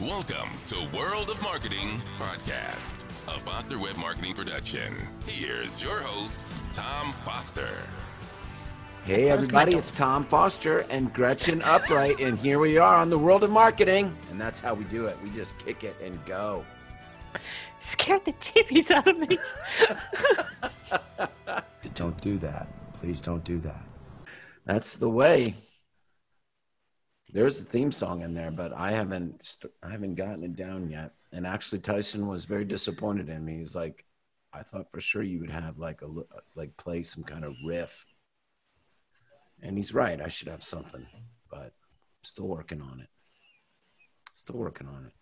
Welcome to World of Marketing Podcast, a Foster Web Marketing production. Here's your host, Tom Foster. Hey, everybody, it's Tom Foster and Gretchen Upright, and here we are on the World of Marketing. And that's how we do it. We just kick it and go. Scared the jimmies out of me. Don't do that. Please don't do that. That's the way. There's a theme song in there, but I haven't I haven't gotten it down yet. And actually, Tyson was very disappointed in me. He's like, I thought for sure you would have like a like play some kind of riff. And he's right. I should have something, but I'm still working on it. Still working on it.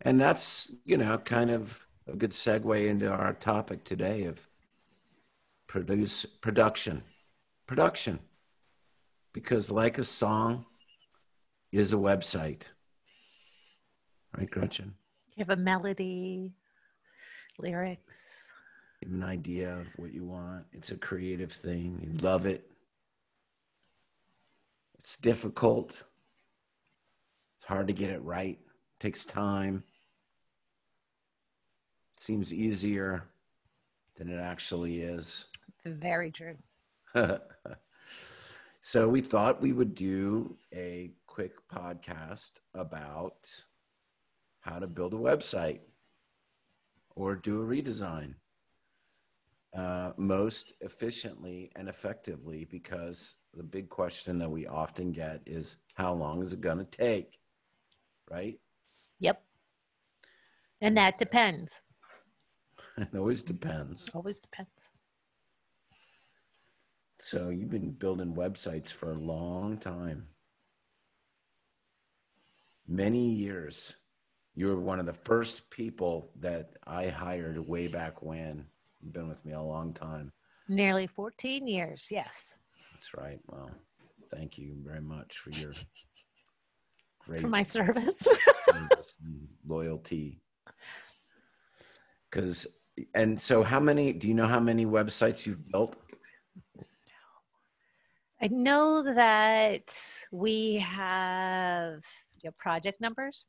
And that's you know kind of a good segue into our topic today of produce production, production, because like a song is a website. Right, Gretchen? You have a melody, lyrics. You have an idea of what you want. It's a creative thing. You love it. It's difficult. It's hard to get it right. It takes time. It seems easier than it actually is. Very true. so we thought we would do a quick podcast about how to build a website or do a redesign uh, most efficiently and effectively because the big question that we often get is how long is it going to take right Yep. And that depends. it always depends Always depends. so you've been building websites for a long time many years you were one of the first people that i hired way back when you've been with me a long time Nearly 14 years. Yes. that's right well thank you very much for your great For my service. service loyalty because and so how many do you know how many websites you've built I know that we have your project numbers.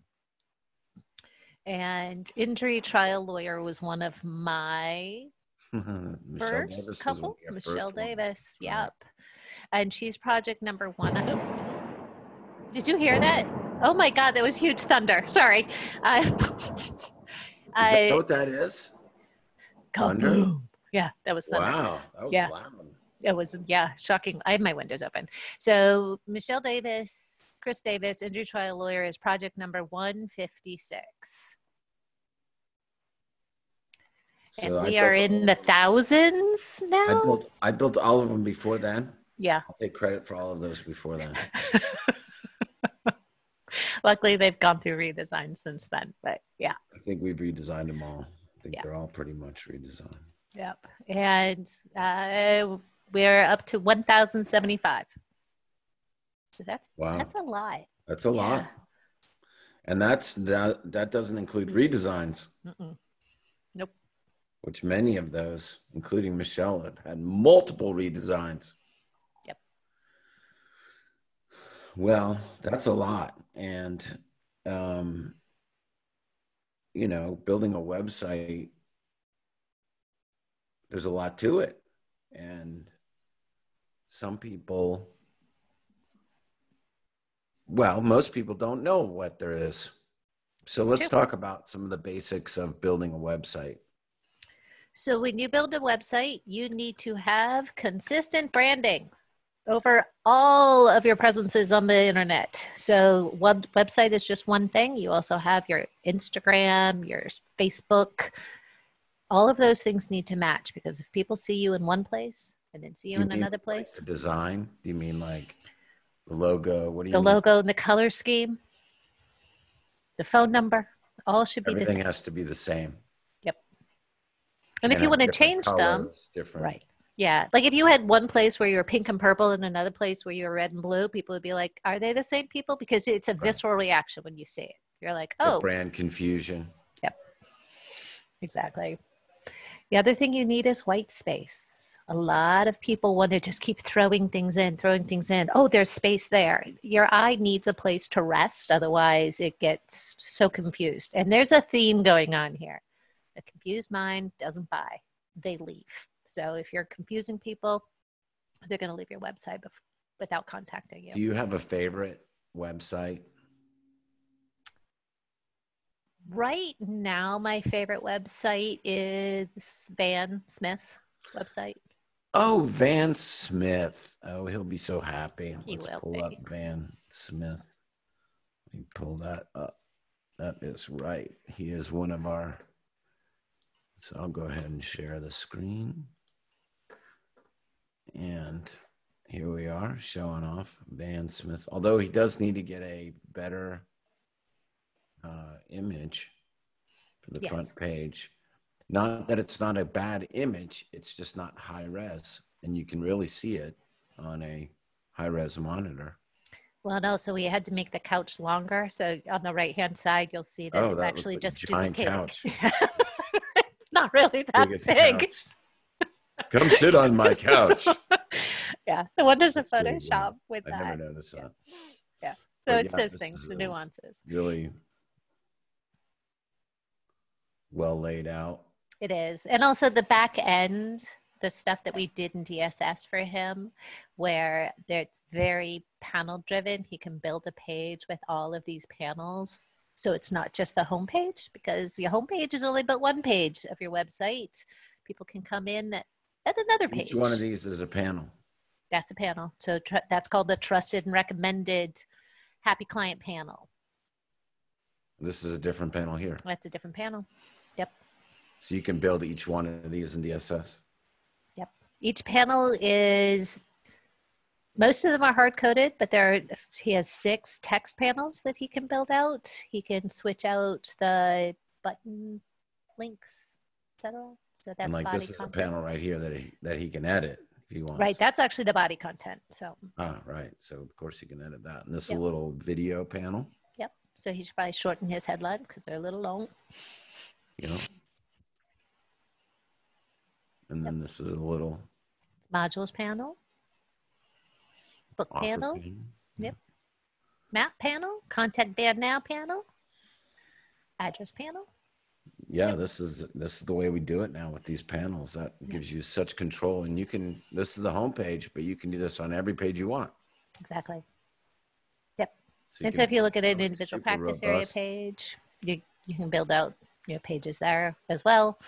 And injury trial lawyer was one of my first Davis couple. your first Michelle one. Davis. Yep. And she's project number one. Did you hear that? Oh my God, that was huge thunder. Sorry. I, uh, Is that I what that is? Thunder? kaboom. Yeah, that was thunder. Wow, that was Yeah. loud. It was, yeah, shocking. I have my windows open. So Michelle Davis, Chris Davis, injury trial lawyer is project number 156. So and I we are in the thousands I now. built I built all of them before then. yeah. I'll take credit for all of those before then. Luckily, they've gone through redesign since then. But yeah, I think we've redesigned them all. I think Yeah. they're all pretty much redesigned. yep. And uh, we're up to 1,075. That's Wow, that's a lot. that's a lot. And that's that that doesn't include redesigns, Mm-mm. Nope. which many of those, including Michelle, have had multiple redesigns. Yep. Well, that's a lot. And um you know, building a website there's a lot to it. And some people well, most people don't know what there is. So let's talk about some of the basics of building a website. So when you build a website, you need to have consistent branding over all of your presences on the internet. So web website is just one thing. You also have your Instagram, your Facebook. All of those things need to match because if people see you in one place and then see you Do in another like, place, the design? Do you mean like the logo? What do you the mean? logo and the color scheme, the phone number, all should be the Everything same. has to be the same. Yep. And if you want to change them, different Right. Yeah. Like if you had one place where you were pink and purple and another place where you were red and blue, people would be like, are they the same people? Because it's a visceral reaction when you see it. You're like, the oh, brand confusion. Yep. Exactly. The other thing you need is white space. A lot of people want to just keep throwing things in, throwing things in. Oh, there's space there. Your eye needs a place to rest, otherwise, it gets so confused. And there's a theme going on here. A confused mind doesn't buy, they leave. So if you're confusing people, they're going to leave your website without contacting you. Do you have a favorite website? Right now, my favorite website is Van Smith's website. Oh, Van Smith. Oh, he'll be so happy. He Let's pull be. up Van Smith. Let me pull that up. That is right. He is one of our. So I'll go ahead and share the screen. And here we are showing off Van Smith. Although he does need to get a better uh, image for the Yes. front page. Not that it's not a bad image, it's just not high res, and you can really see it on a high res monitor. Well, no, so we had to make the couch longer. So on the right hand side, you'll see that Oh, it's that actually like a just giant couch. it's not really that Biggest big. couch. Come sit on my couch. Yeah, the wonders of really Photoshop with I never that. noticed that. Yeah, So But it's yeah, those things, the nuances. Really well laid out. It is. And also the back end, the stuff that we did in DSS for him, where it's very panel driven. He can build a page with all of these panels. So it's not just the homepage because your homepage is only but one page of your website. People can come in at another page. Each one of these is a panel. That's a panel. So tr- that's called the trusted and recommended happy client panel. This is a different panel here. That's a different panel. Yep. So you can build each one of these in DSS. Yep. Each panel is most of them are hard coded, but there are, he has six text panels that he can build out. He can switch out the button links, etc. So that's and like this is content. a panel right here that he, that he can edit if he wants. Right, that's actually the body content. So Ah, right. So of course you can edit that. And this Yep. is a little video panel. yep. So he should probably shorten his headlines because they're a little long. You know. And then this is a little It's modules panel, book offer panel, panel. map panel, contact band now panel, address panel. Yeah, this is this is the way we do it now with these panels. That gives you such control, and you can. This is the home page, but you can do this on every page you want. Exactly. So And so if you look at an individual practice area page, you, you can build out your pages there as well.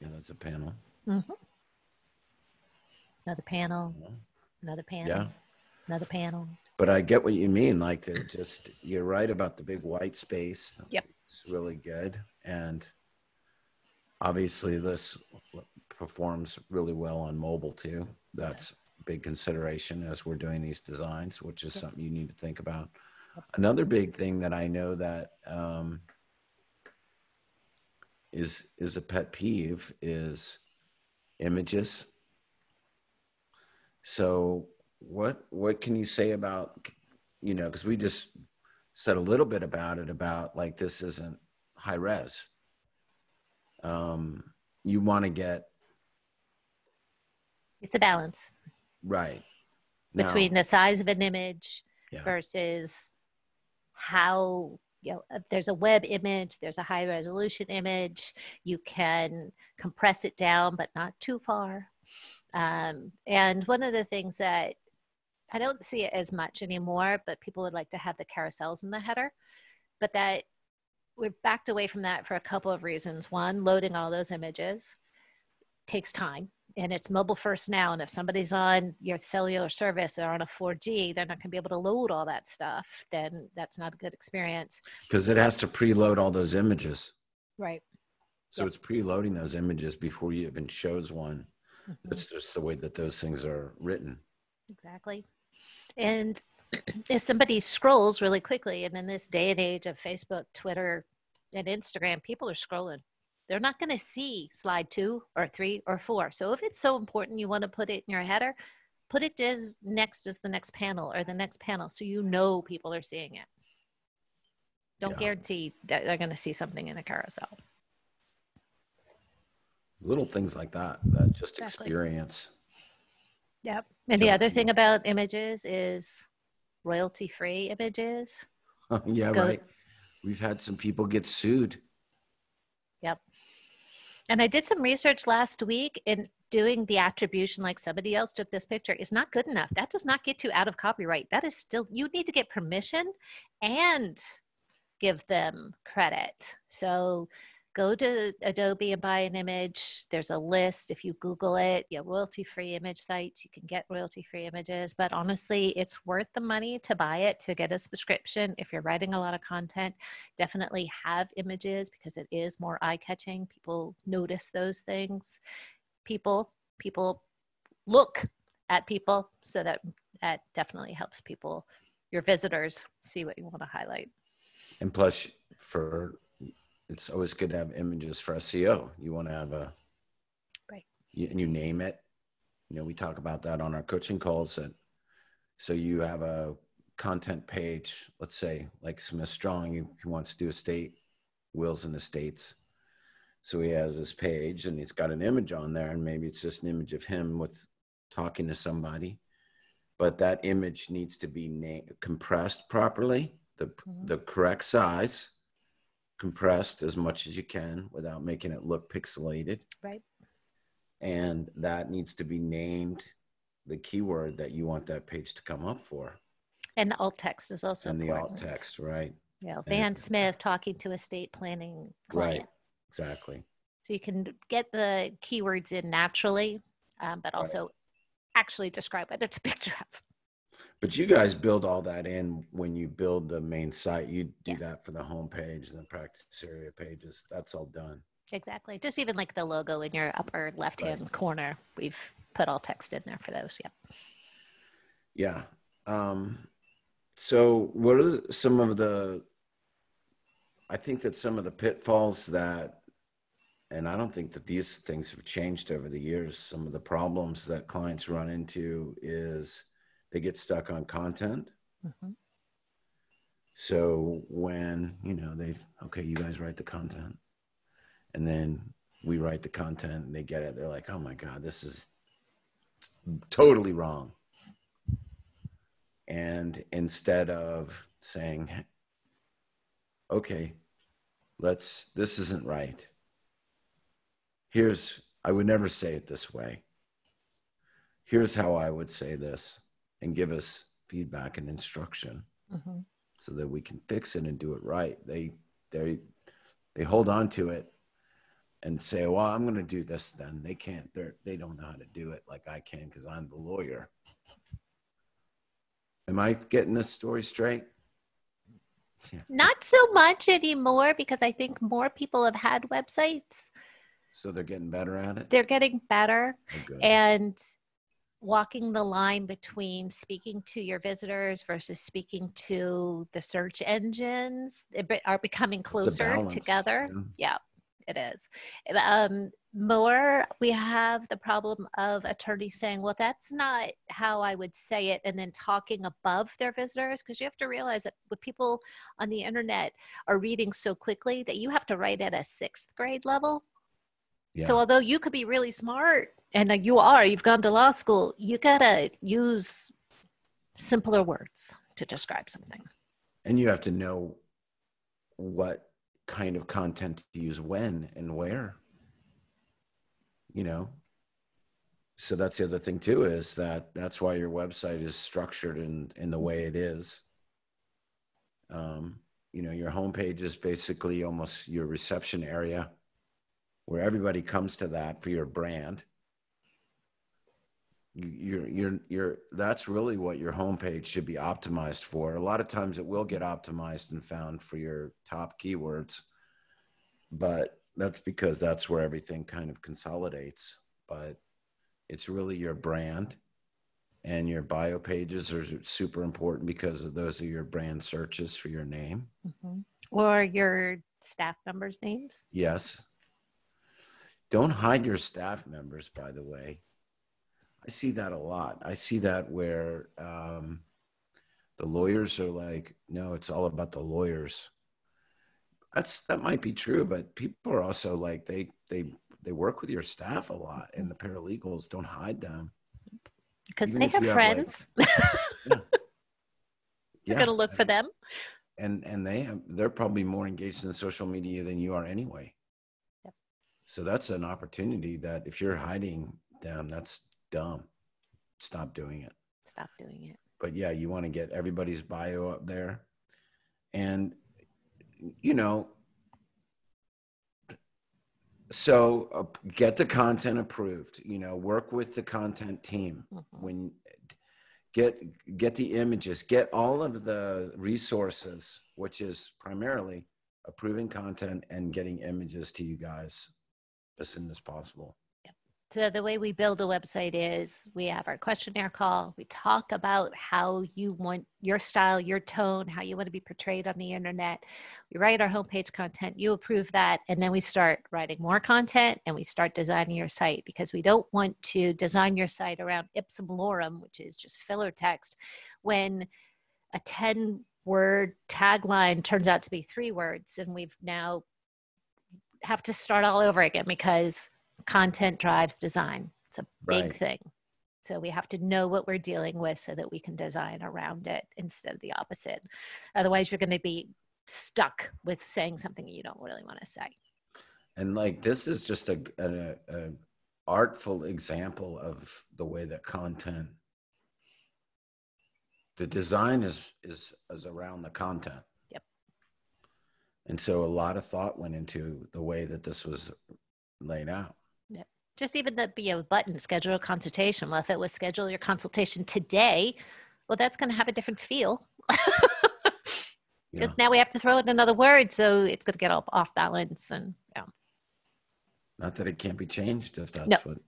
yeah, that's a panel. Mm-hmm. Another panel, another panel, Yeah, another panel. but I get what you mean. Like just you're right about the big white space. Yep. it's really good, and obviously this performs really well on mobile too. That's big consideration as we're doing these designs, which is something you need to think about. Another big thing that I know that um, is is a pet peeve is images. So what what can you say about you know because we just said a little bit about it about like this isn't high res. Um, you want to get It's a balance right. Between Now- the size of an image Yeah. versus how you know if there's a web image there's a high resolution image you can compress it down but not too far. Um, and one of the things that i don't see it as much anymore but people would like to have the carousels in the header but that we've backed away from that for a couple of reasons. One loading all those images takes time and it's mobile first now. And if somebody's on your cellular service or on a 4G, they're not going to be able to load all that stuff. Then that's not a good experience. because it has to preload all those images. Right. So Yep. it's preloading those images before you even shows one. Mhm. That's just the way that those things are written. Exactly. And if somebody scrolls really quickly, and in this day and age of Facebook, Twitter, and Instagram, people are scrolling. They're not going to see slide two or three or four. So if it's so important, you want to put it in your header, put it as next as the next panel or the next panel so you know people are seeing it. Don't Yeah. guarantee that they're going to see something in a carousel. Little things like that, that just Exactly. experience. Yep. And the other thing about images is royalty free images. yeah, Go- right. We've had some people get sued. And I did some research last week in doing the attribution like somebody else took this picture is not good enough. That does not get you out of copyright. That is still, you need to get permission and give them credit. So go to Adobe and buy an image. There's a list. If you Google it, yeah, royalty free image sites, you can get royalty free images. But honestly, it's worth the money to buy it to get a subscription. If you're writing a lot of content, definitely have images because it is more eye catching. People notice those things. People, people look at people. So that that definitely helps people, your visitors, see what you want to highlight. And plus, for it's always good to have images for SEO. You want to have a Right. you, and you name it. You know, we talk about that on our coaching calls. And so you have a content page. Let's say like Smith Strong, he, he wants to do estate wills in the states. So he has his page and he's got an image on there, and maybe it's just an image of him with talking to somebody. But that image needs to be na- compressed properly, the Mhm. the correct size, compressed as much as you can without making it look pixelated. Right. And that needs to be named the keyword that you want that page to come up for. And the alt text is also and the important. alt text, right? Yeah, and- Van Smith talking to estate planning client. Right. Exactly. So you can get the keywords in naturally, um, but Right. also actually describe what it's a picture of. But you guys build all that in when you build the main site. You do Yes. that for the home page and the practice area pages. That's all done. Exactly. Just even like the logo in your upper left hand corner, we've put all text in there for those. Yep. Yeah. Um, so, what are some of the? I think that some of the pitfalls that, and I don't think that these things have changed over the years. Some of the problems that clients run into is they get stuck on content. Mhm. So when you know they've okay, you guys write the content, and then we write the content, and they get it. They're like, "Oh my god, this is totally wrong." And instead of saying, "Okay, let's this isn't right," here's I would never say it this way. Here's how I would say this, and give us feedback and instruction Mhm. so that we can fix it and do it right. They they they hold on to it and say, "Well, I'm going to do this." Then they can't. They they don't know how to do it like I can because I'm the lawyer. Am I getting this story straight? Not so much anymore because I think more people have had websites. So they're getting better at it. They're getting better. Oh, and walking the line between speaking to your visitors versus speaking to the search engines are becoming closer together yeah. yeah it is um, more we have the problem of attorneys saying well that's not how i would say it and then talking above their visitors because you have to realize that what people on the internet are reading so quickly that you have to write at a sixth grade level Yeah. so although you could be really smart and you are, you've gone to law school, you gotta use simpler words to describe something. and you have to know what kind of content to use when and where you know? So that's the other thing too is that that's why your website is structured in in the way it is. Um you know your homepage is basically almost your reception area where everybody comes to that for your brand you're you're you're that's really what your homepage should be optimized for a lot of times it will get optimized and found for your top keywords but that's because that's where everything kind of consolidates but it's really your brand and your bio pages are super important because those are your brand searches for your name mm-hmm. Or your staff members' names. Yes. Don't hide your staff members, by the way. I see that a lot. I see that where um, the lawyers are like, no, it's all about the lawyers. That's that might be true, but people are also like they they they work with your staff a lot, and the paralegals don't hide them. because they have you have, like- friends. Yeah. They're going to look for them. and and they have they're probably more engaged in social media than you are anyway Yep. so that's an opportunity that if you're hiding them that's dumb. Stop doing it. Stop doing it. but yeah you want to get everybody's bio up there. And you know so uh, get the content approved you know work with the content team. Mhm. when get get the images get all of the resources which is primarily approving content and getting images to you guys as soon as possible So the way we build a website is we have our questionnaire call. We talk about how you want your style, your tone, how you want to be portrayed on the internet. We write our homepage content, you approve that, and then we start writing more content and we start designing your site because we don't want to design your site around ipsum lorem, which is just filler text, when a 10 word tagline turns out to be three words and we've now have to start all over again because content drives design. It's a big Right. thing. So we have to know what we're dealing with so that we can design around it instead of the opposite. Otherwise, you're going to be stuck with saying something you don't really want to say. and like this is just a, a, a artful example of the way that content the design is is is around the content Yep. and so a lot of thought went into the way that this was laid out Just even the be a button, schedule a consultation. Well, if it was schedule your consultation today, well, that's going to have a different feel. Because Yeah. now we have to throw in another word, so it's going to get all off balance. And yeah, Not that it can't be changed if that's No. what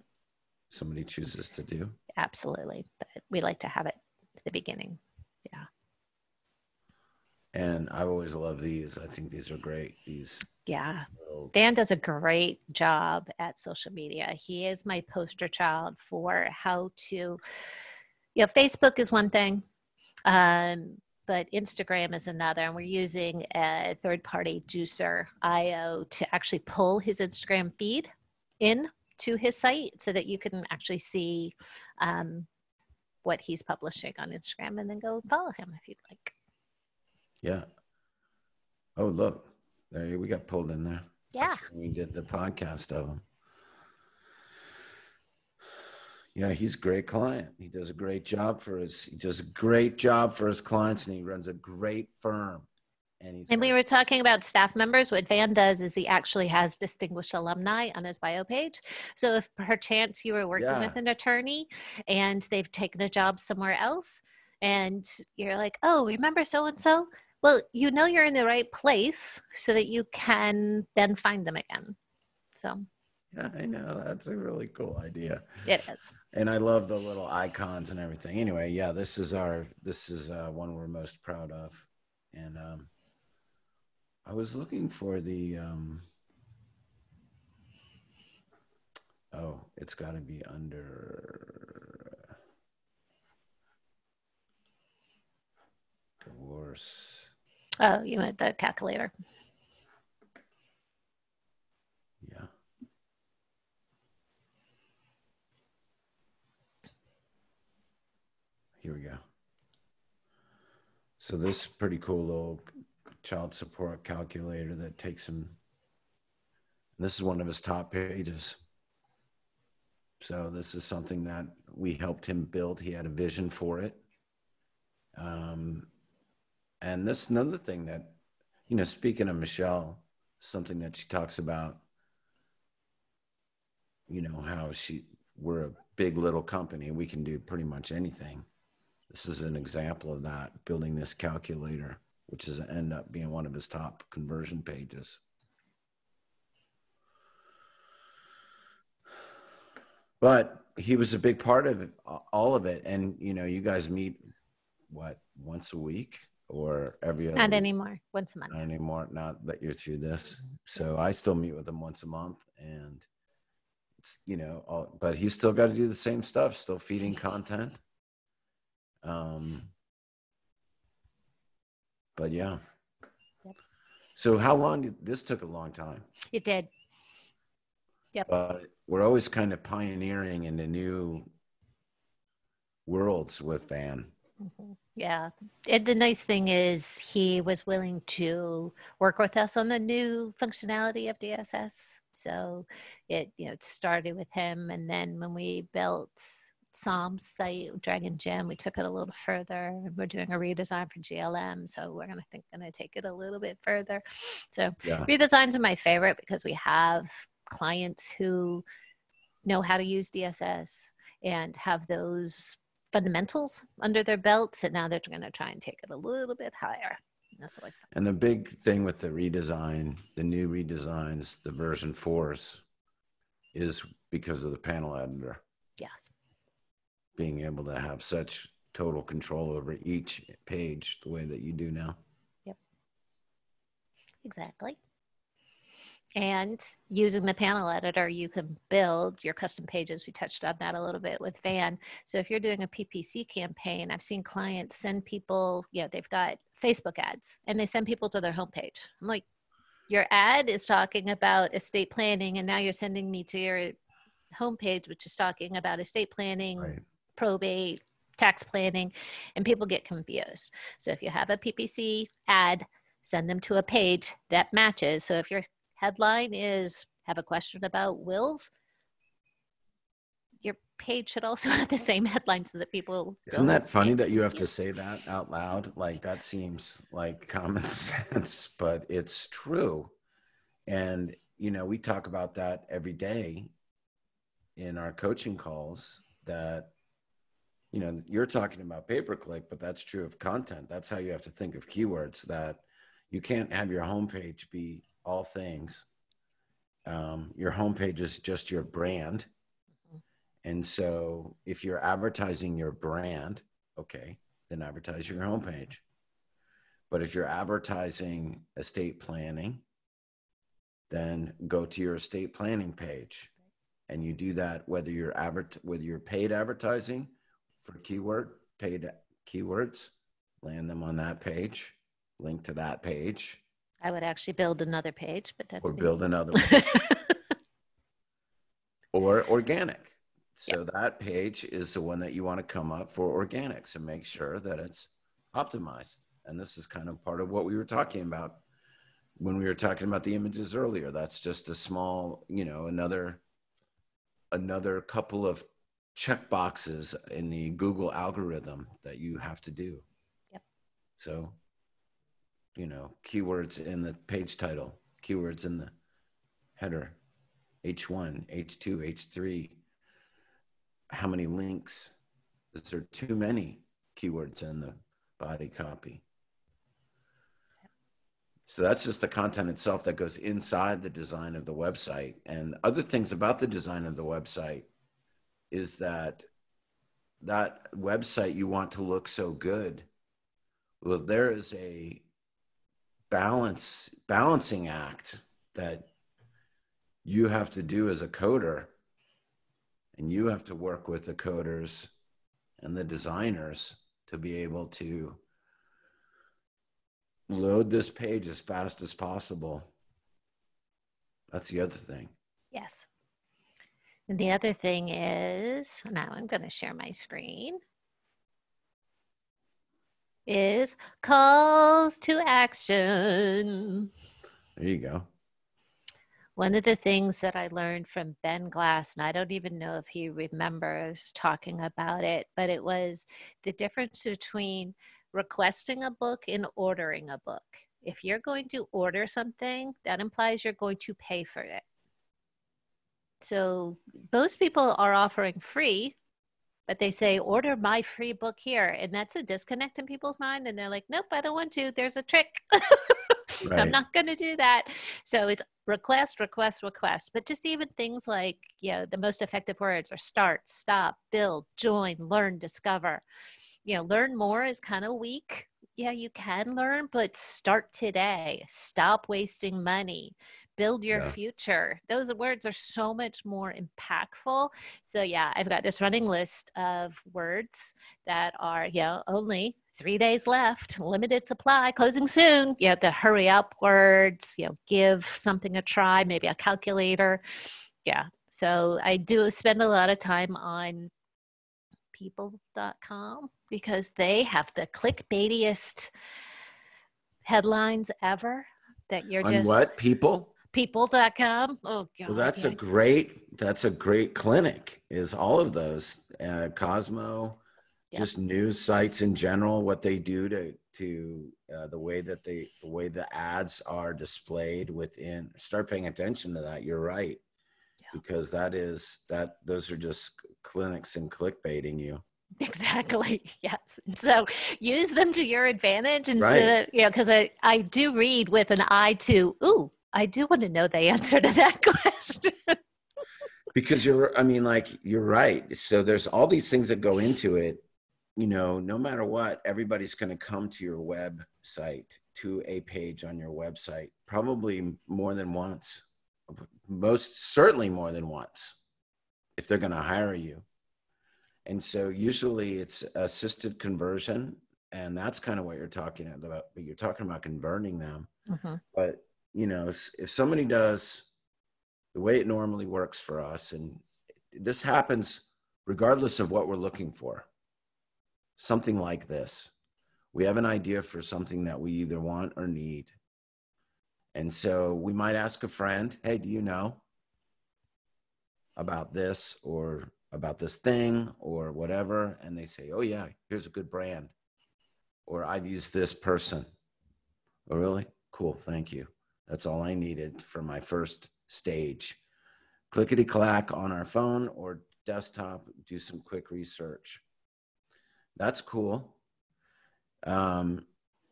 somebody chooses to do. absolutely. But we like to have it at the beginning. Yeah. And I always love these. I think these are great. These Yeah. little, Dan does a great job at social media. He is my poster child for how to, you know, Facebook is one thing, um, but Instagram is another. And we're using a third party juicer IO to actually pull his Instagram feed in to his site so that you can actually see um, what he's publishing on Instagram and then go follow him if you'd like. yeah. Oh, look, there we got pulled in there. Yeah. We did the podcast of him. Yeah, he's a great client. He does a great job for his. He does a great job for his clients, and he runs a great firm. And he's And we were talking about staff members. What Van does is he actually has distinguished alumni on his bio page. So if perchance you were working Yeah. with an attorney and they've taken a job somewhere else and you're like, oh, remember so and so? Well, you know you're in the right place so that you can then find them again. So yeah, I know that's a really cool idea. it is. and I love the little icons and everything. Anyway, yeah, this is our this is uh, one we're most proud of, and um, I was looking for the um, oh, it's got to be under divorce. Oh, you meant the calculator. Yeah. Here we go. So this pretty cool little child support calculator that takes him. This is one of his top pages. So this is something that we helped him build. He had a vision for it. Um, and this another thing that, you know, speaking of Michelle, something that she talks about you know how she we're a big little company. And we can do pretty much anything. This is an example of that building this calculator which is end up being one of his top conversion pages. But he was a big part of all of it. And you know you guys meet what once a week or every other Not anymore. Once a month. not anymore not that you're through this so i still meet with him once a month and it's you know all, but he's still got to do the same stuff still feeding content um but yeah Yep. So how long did this took a long time? It did. Yep. But we're always kind of pioneering into new worlds with Van. Mhm. Yeah. And the nice thing is he was willing to work with us on the new functionality of DSS. So it, you know, it started with him. And then when we built Psalm's site, Dragon Gem, we took it a little further. and We're doing a redesign for GLM. So we're gonna think gonna take it a little bit further. So Yeah. redesigns are my favorite because we have clients who know how to use DSS and have those fundamentals under their belts, and now they're going to try and take it a little bit higher. And That's always fun. And the big thing with the redesign, the new redesigns, the version fours, is because of the panel editor Yes. being able to have such total control over each page the way that you do now. Yep. Exactly. And using the panel editor, you can build your custom pages. We touched on that a little bit with Van. So if you're doing a PPC campaign, I've seen clients send people, you know, they've got Facebook ads and they send people to their homepage. I'm like, your ad is talking about estate planning, and now you're sending me to your homepage, which is talking about estate planning, Right. probate, tax planning, and people get confused. So if you have a PPC ad, send them to a page that matches. So if your headline is have a question about wills, your page should also have the same headline so that people Isn't that funny that you have to say that out loud? Like that seems like common sense, but it's true. And you know, we talk about that every day in our coaching calls that you know, you're talking about pay per click, but that's true of content. That's how you have to think of keywords that you can't have your homepage be all things. Um, your homepage is just your brand. And so if you're advertising your brand, okay, then advertise your homepage. But if you're advertising estate planning, then go to your estate planning page. And you do that whether you're advert whether you're paid advertising for keyword, paid keywords, land them on that page, link to that page, I would actually build another page, but that's or me. build another one. or organic. So that page is the one that you want to come up for organics and make sure that it's optimized. And this is kind of part of what we were talking about when we were talking about the images earlier. That's just a small, you know, another another couple of check boxes in the Google algorithm that you have to do. Yep. So, you know, keywords in the page title, keywords in the header, H1, H2, H3. How many links? Is there too many keywords in the body copy? So that's just the content itself that goes inside the design of the website. And other things about the design of the website is that that website you want to look so good. Well, there is a balance balancing act that you have to do as a coder and you have to work with the coders and the designers to be able to load this page as fast as possible that's the other thing Yes. And the other thing is now I'm going to share my screen. Is calls to action. there you go One of the things that I learned from Ben Glass, and I don't even know if he remembers talking about it, but it was the difference between requesting a book and ordering a book. If you're going to order something, that implies you're going to pay for it. So most people are offering free, but they say, order my free book here. And that's a disconnect in people's mind. And they're like, nope, I don't want to. There's a trick. I'm not going to do that. So it's request, request, request. But just even things like, you know, the most effective words are start, stop, build, join, learn, discover. You know, learn more is kind of weak. Yeah, you can learn, but start today. Stop wasting money. Build your Yeah. future. Those words are so much more impactful. So, yeah, I've got this running list of words that are, you know, only three days left, limited supply, closing soon. You have to hurry upwards, you know, give something a try, maybe a calculator. Yeah. So I do spend a lot of time on people.com because they have the clickbaitiest headlines ever that you're On just what people? people.com. Oh god. Well, that's yeah. a great that's a great clinic. Is all of those uh, Cosmo, Yep. just news sites in general, what they do to to uh, the way that they the way the ads are displayed within. Start paying attention to that. You're right, Yeah. because that is that those are just clinics and clickbaiting you. Exactly. Yes. And so use them to your advantage instead of, you know, because I, I do read with an eye to, ooh, I do want to know the answer to that question. because you're i mean like you're right so there's all these things that go into it you know no matter what everybody's going to come to your website to a page on your website probably more than once most certainly more than once if they're going to hire you and so usually it's assisted conversion and that's kind of what you're talking about but you're talking about converting them. Mhm. but you know if, if somebody does the way it normally works for us and this happens regardless of what we're looking for something like this. We have an idea for something that we either want or need. And so we might ask a friend hey do you know about this or about this thing or whatever and they say oh yeah here's a good brand or i've used this person oh really cool thank you that's all I needed for my first stage. Clickety clack on our phone or desktop, do some quick research. That's cool. Um,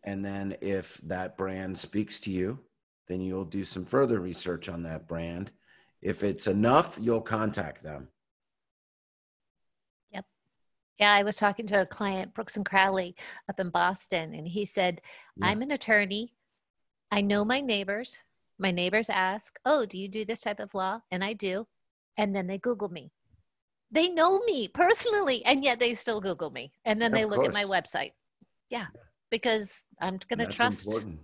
and then if that brand speaks to you, then you'll do some further research on that brand. If it's enough, you'll contact them. Yeah, I was talking to a client, Brooks and Crowley, up in Boston, and he said, Yeah. I'm an attorney. I know my neighbors. My neighbors ask, Oh, do you do this type of law? And I do. And then they Google me. They know me personally, and yet they still Google me. And then they look at my website. Yeah, because I'm going to trust important.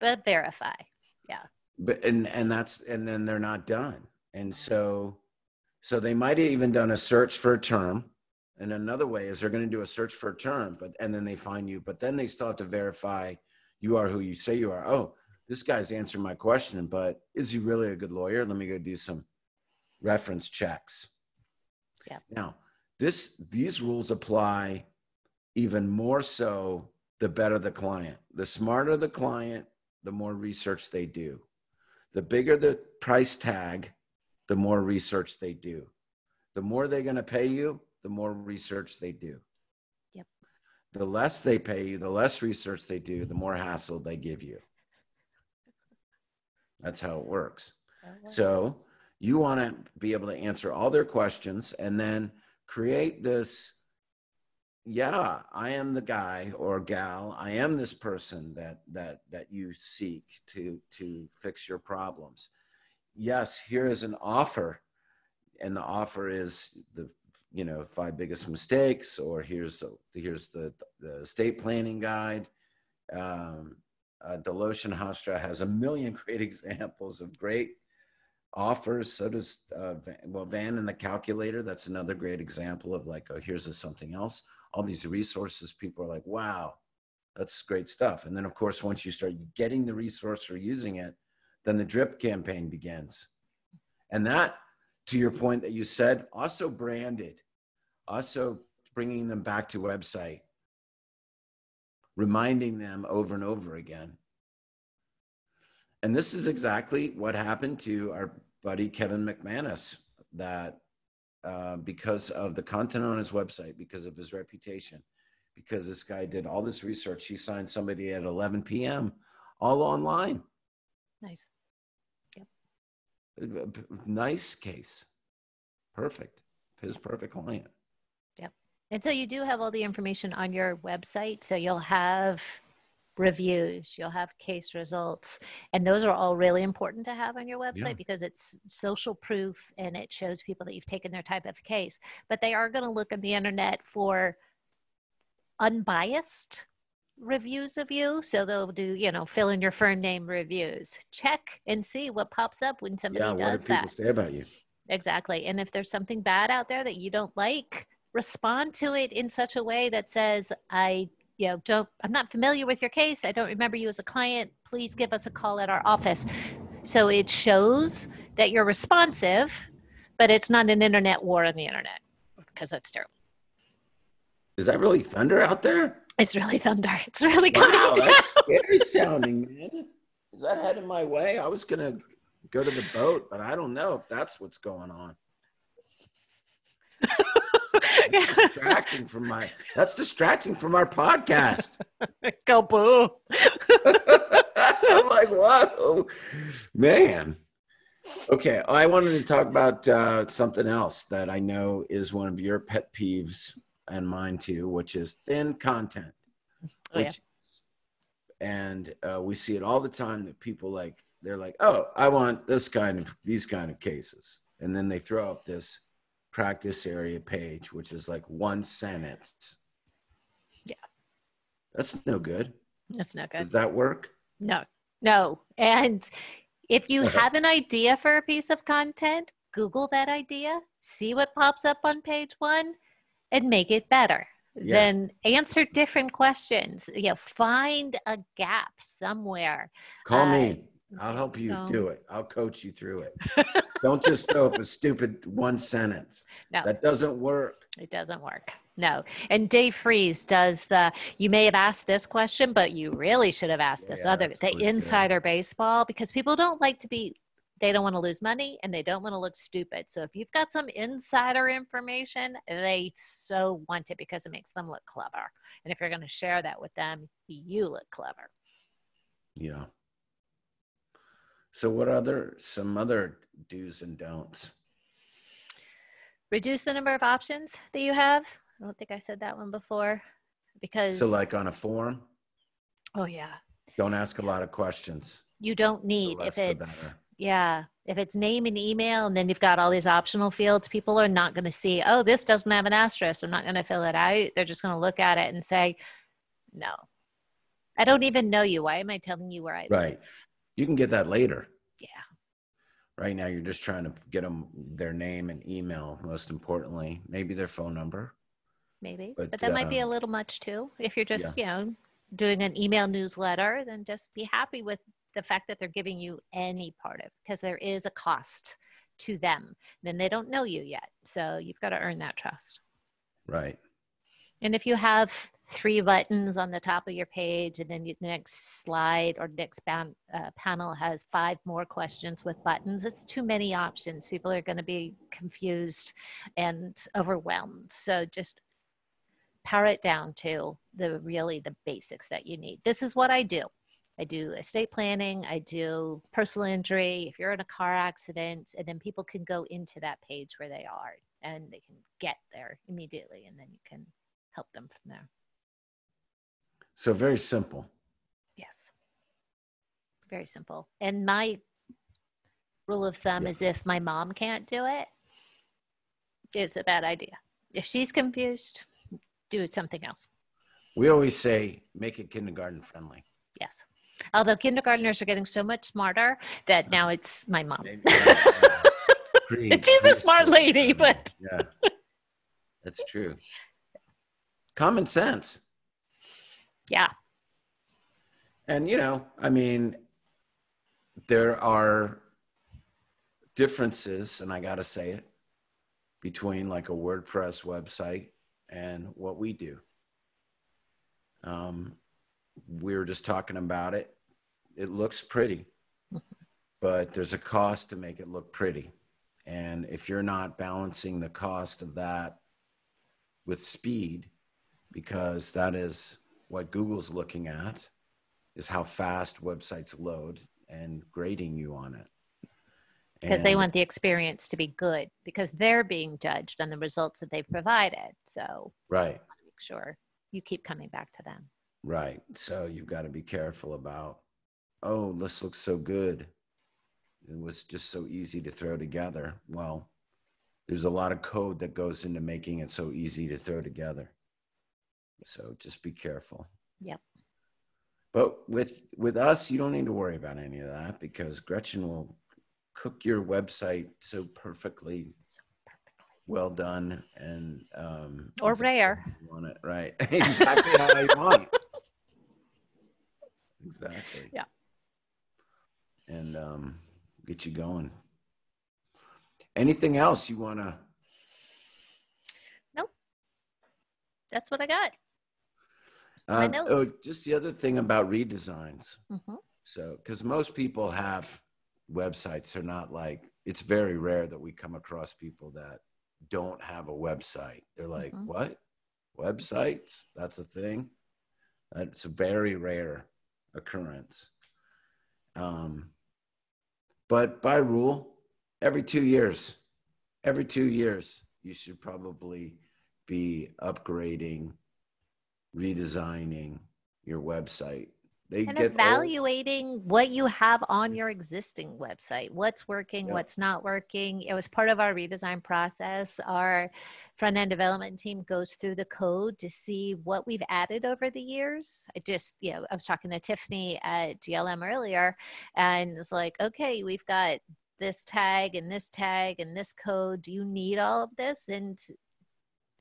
but verify. Yeah. But and and that's and then they're not done and mm-hmm. so so they might have even done a search for a term and another way is they're going to do a search for a term but and then they find you but then they still have to verify you are who you say you are. Oh this guy's answering my question but is he really a good lawyer? Let me go do some reference checks. Yeah. now this these rules apply even more so the better the client. The smarter the client the more research they do. The bigger the price tag, the more research they do. The more they're going to pay you, the more research they do. Yep. The less they pay you, the less research they do, the more hassle they give you. That's how it works. So you want to be able to answer all their questions and then create this yeah i am the guy or gal i am this person that that that you seek to to fix your problems yes here is an offer and the offer is the you know five biggest mistakes or here's here's the the estate planning guide um uh, Delotion Hofstra has a million great examples of great offers. So does uh, Van, well Van and the calculator. That's another great example of like, oh, here's a something else. All these resources, people are like, wow, that's great stuff. And then of course, once you start getting the resource or using it, then the drip campaign begins. And that, to your point that you said, also branded, also bringing them back to website, reminding them over and over again. And this is exactly what happened to our buddy Kevin McManus, that uh, because of the content on his website, because of his reputation, because this guy did all this research, he signed somebody at 11 p.m. all online. Nice. Nice case. Perfect. His perfect client. Yep. And so you do have all the information on your website. So you'll have reviews, you'll have case results, and those are all really important to have on your website Yeah. because it's social proof and it shows people that you've taken their type of case. But they are going to look on the internet for unbiased reviews of you. So they'll do, you know, fill in your firm name reviews. Check and see what pops up when somebody yeah, what do does people that. say about you? Exactly. And if there's something bad out there that you don't like, respond to it in such a way that says, I, you know, don't, I'm not familiar with your case. I don't remember you as a client. Please give us a call at our office. So it shows that you're responsive, but it's not an internet war on the internet because that's terrible. Is that really thunder out there? It's really thunder. It's really coming Wow, down. that's scary sounding, man. Is that heading my way? I was gonna go to the boat, but I don't know if that's what's going on. That's distracting from my. That's distracting from our podcast. Go boo. I'm like, whoa, man. Okay, I wanted to talk about uh, something else that I know is one of your pet peeves and mine too, which is thin content. Oh, yeah. which and uh, we see it all the time that people like they're like oh i want this kind of these kind of cases and then they throw up this practice area page which is like one sentence Yeah. that's no good That's no good. does that work No, no. And if you have an idea for a piece of content, Google that idea, see what pops up on page one, and make it better. Yeah. Then answer different questions. You know, find a gap somewhere. call Uh, me i'll help you no. do it i'll coach you through it don't just throw up a stupid one sentence No. that doesn't work It doesn't work. No. And Dave Frees does the you may have asked this question, but you really should have asked this Yeah, other the was good. insider baseball because people don't like to be they don't want to lose money and they don't want to look stupid. So if you've got some insider information, they so want it because it makes them look clever. And if you're going to share that with them, you look clever. yeah so what other some other do's and don'ts Reduce the number of options that you have. I don't think I said that one before because so like on a form? oh yeah. don't ask a lot of questions you don't need if it's. Yeah. If it's name and email and then you've got all these optional fields people are not going to see oh this doesn't have an asterisk. I'm not going to fill it out. They're just going to look at it and say no. I don't even know you. Why am i telling you where i Right. live you can get that later. Yeah. Right now you're just trying to get them their name and email most importantly. Maybe their phone number. Maybe. But, but, that might be a um, little much too. If you're just you know doing an email newsletter then just be happy with the fact that they're giving you any part of because there is a cost to them then they don't know you yet so you've got to earn that trust right And if you have three buttons on the top of your page, and then the next slide or next ban, uh, panel has five more questions with buttons, it's too many options. People are going to be confused and overwhelmed. So just pare it down to the really the basics that you need. This is what I do. I do estate planning, I do personal injury, if you're in a car accident, and then people can go into that page where they are and they can get there immediately, and then you can help them from there. so very simple Yes. Very simple. And my rule of thumb Yeah. is if my mom can't do it, it's a bad idea. If she's confused, do something else. we always say make it kindergarten friendly Yes. Although kindergartners are getting so much smarter that now it's my mom. Maybe- yeah. Agreed. And she's a smart lady, but yeah that's true common sense yeah. And you know, I mean, there are differences, and I got to say it, between like a WordPress website and what we do. Um, we were just talking about it. It looks pretty, but there's a cost to make it look pretty. And if you're not balancing the cost of that with speed, because that is what Google's looking at, is how fast websites load and grading you on it. Because they want the experience to be good because they're being judged on the results that they've provided. So right, make sure you keep coming back to them. Right. So you've got to be careful about, oh, this looks so good. It was just so easy to throw together. Well, there's a lot of code that goes into making it so easy to throw together. So just be careful. Yep. But with with us, you don't need to worry about any of that because Gretchen will cook your website so perfectly well done and um Or exactly rare. you want it right exactly how you want it exactly Yeah. and um get you going anything else you want to Nope. That's what I got. Um, oh, just the other thing about redesigns Mhm. So, because most people have websites, they're not like, it's very rare that we come across people that don't have a website. They're like, Mhm. what? Websites? That's a thing? That's very rare occurrence. Um, but by rule, every two years, every two years, you should probably be upgrading, redesigning your website. They and get old. evaluating what you have on your existing website what's working Yeah. what's not working. It was part of our redesign process. Our front end development team goes through the code to see what we've added over the years. I just you know i was talking to tiffany at glm earlier and it's like okay we've got this tag and this tag and this code. Do you need all of this? And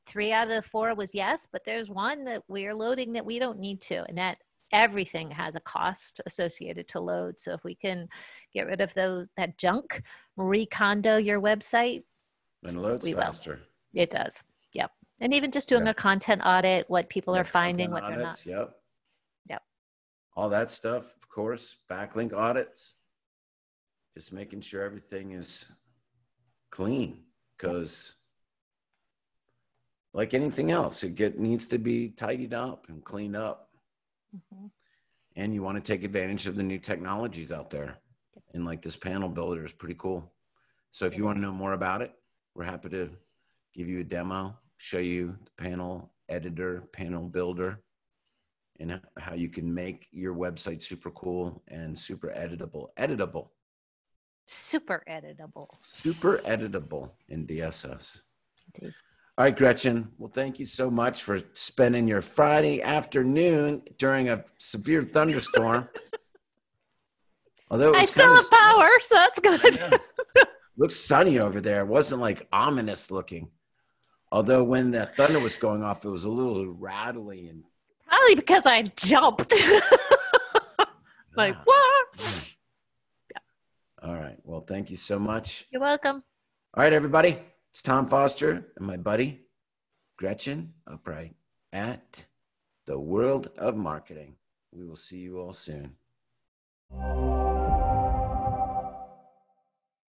three out of the four was yes but there's one that we're loading that we don't need to and that everything has a cost associated to load. So if we can get rid of those that junk, recondo your website, and loads we will. faster. it does. Yep. And even just doing Yeah. a content audit, what people Yeah, are finding, what content they're not. Yep. Yep. All that stuff, of course. Backlink audits. Just making sure everything is clean, because like anything else, it get needs to be tidied up and cleaned up. Mhm. And you want to take advantage of the new technologies out there. And like this panel builder is pretty cool. So if you want to know more about it, we're happy to give you a demo, show you the panel editor, panel builder, and how you can make your website super cool and super editable. Editable. Super editable. Super editable in DSS. Indeed. All right, Gretchen. Well, thank you so much for spending your Friday afternoon during a severe thunderstorm. Although it I still have sun- power, so that's good. Looks sunny over there. It wasn't like ominous looking. Although when the thunder was going off, it was a little rattly and Probably because I jumped. like, Ah. what? All right. Well, thank you so much. You're welcome. All right, everybody. It's Tom Foster and my buddy Gretchen Upright at the World of Marketing. We will see you all soon.